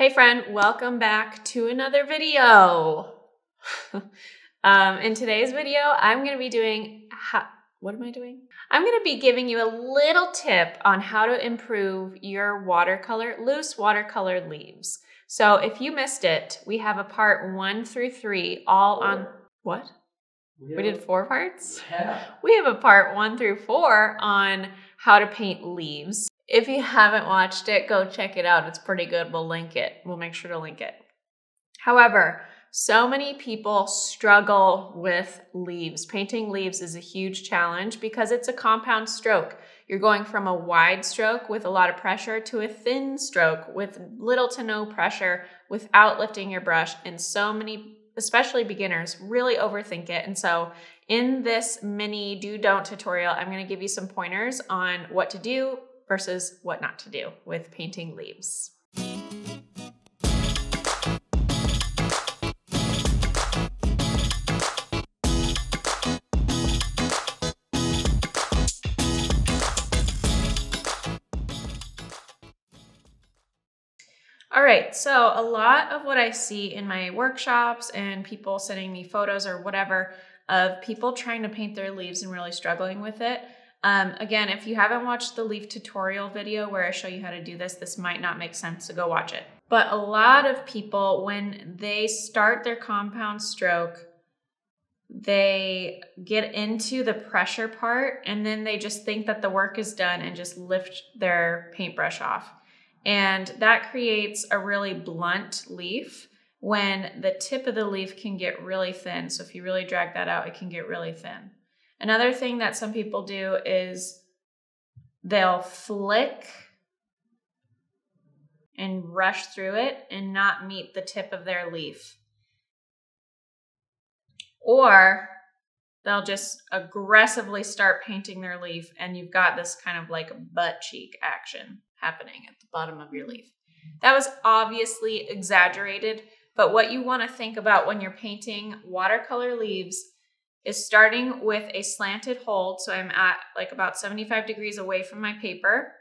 Hey friend, welcome back to another video. um, in today's video, I'm gonna be doing, what am I doing? I'm gonna be giving you a little tip on how to improve your watercolor, loose watercolor leaves. So if you missed it, we have a part one through three all on, what? We, we did four parts? Yeah. We have a part one through four on how to paint leaves. If you haven't watched it, go check it out. It's pretty good. We'll link it. We'll make sure to link it. However, so many people struggle with leaves. Painting leaves is a huge challenge because it's a compound stroke. You're going from a wide stroke with a lot of pressure to a thin stroke with little to no pressure without lifting your brush. And so many, especially beginners, really overthink it. And so in this mini do don't tutorial, I'm gonna give you some pointers on what to do versus what not to do with painting leaves. All right, so a lot of what I see in my workshops and people sending me photos or whatever of people trying to paint their leaves and really struggling with it um, again, if you haven't watched the leaf tutorial video where I show you how to do this, this might not make sense, so go watch it. But a lot of people, when they start their compound stroke, they get into the pressure part and then they just think that the work is done and just lift their paintbrush off. And that creates a really blunt leaf when the tip of the leaf can get really thin. So if you really drag that out, it can get really thin. Another thing that some people do is they'll flick and rush through it and not meet the tip of their leaf. Or they'll just aggressively start painting their leaf and you've got this kind of like butt cheek action happening at the bottom of your leaf. That was obviously exaggerated, but what you want to think about when you're painting watercolor leaves is starting with a slanted hold. So I'm at like about 75 degrees away from my paper.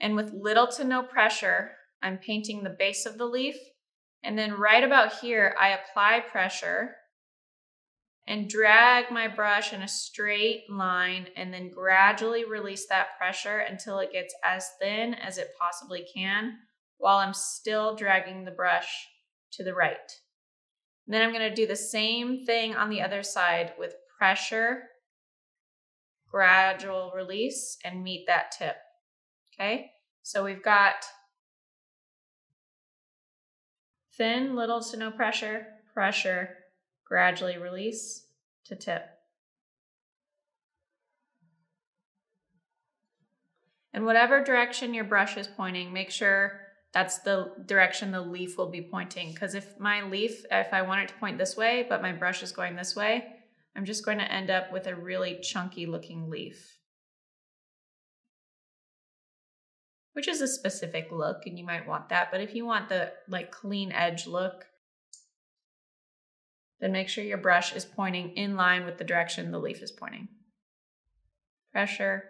And with little to no pressure, I'm painting the base of the leaf. And then right about here, I apply pressure and drag my brush in a straight line and then gradually release that pressure until it gets as thin as it possibly can while I'm still dragging the brush to the right. Then I'm going to do the same thing on the other side with pressure, gradual release, and meet that tip. Okay, so we've got thin, little to no pressure, pressure, gradually release to tip. And whatever direction your brush is pointing, make sure that's the direction the leaf will be pointing. Because if my leaf, if I want it to point this way, but my brush is going this way, I'm just going to end up with a really chunky looking leaf. Which is a specific look and you might want that. But if you want the like clean edge look, then make sure your brush is pointing in line with the direction the leaf is pointing. Pressure,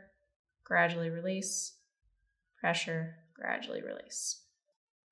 gradually release, pressure, gradually release.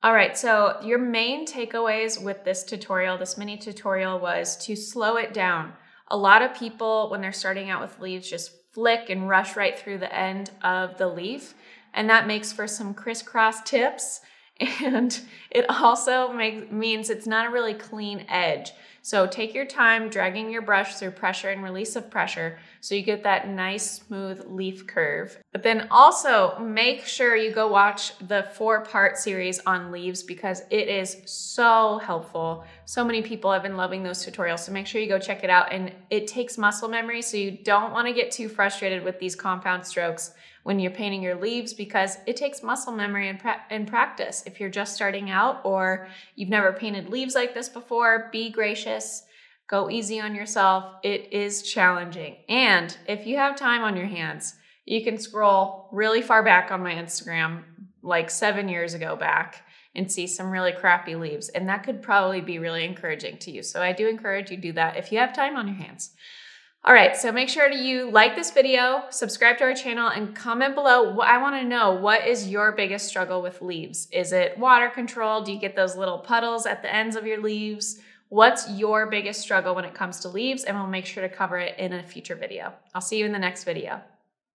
All right, so your main takeaways with this tutorial, this mini tutorial was to slow it down. A lot of people, when they're starting out with leaves, just flick and rush right through the end of the leaf. And that makes for some crisscross tips. And it also makes, means it's not a really clean edge. So take your time dragging your brush through pressure and release of pressure so you get that nice smooth leaf curve. But then also make sure you go watch the four part series on leaves because it is so helpful. So many people have been loving those tutorials. So make sure you go check it out and it takes muscle memory so you don't wanna get too frustrated with these compound strokes when you're painting your leaves because it takes muscle memory and, pra and practice. If you're just starting out or you've never painted leaves like this before, be gracious. Go easy on yourself. It is challenging. And if you have time on your hands, you can scroll really far back on my Instagram, like seven years ago back, and see some really crappy leaves. And that could probably be really encouraging to you. So I do encourage you to do that if you have time on your hands. All right, so make sure you like this video, subscribe to our channel, and comment below. I want to know what is your biggest struggle with leaves? Is it water control? Do you get those little puddles at the ends of your leaves? What's your biggest struggle when it comes to leaves? And we'll make sure to cover it in a future video. I'll see you in the next video.